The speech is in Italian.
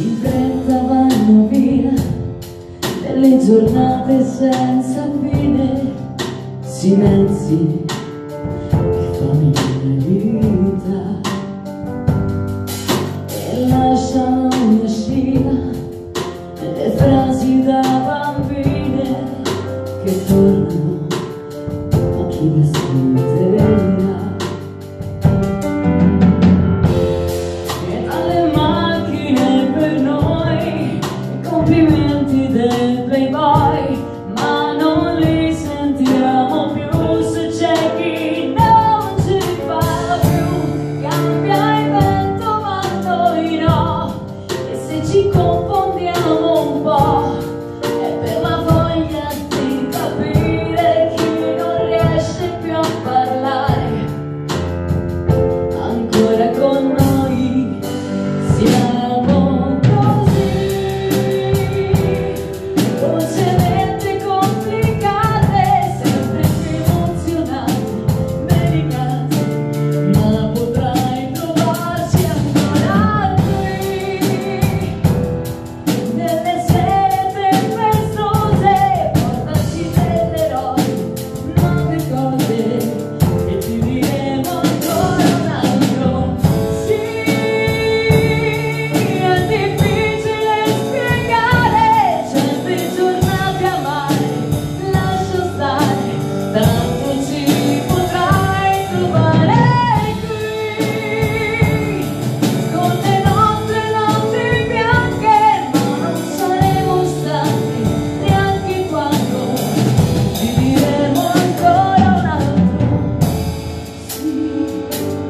in fretta vanno via delle giornate senza fine, silenzi che fanno la vita e lasciano una scia delle frasi da bambine che tornano a chi le scrive. ты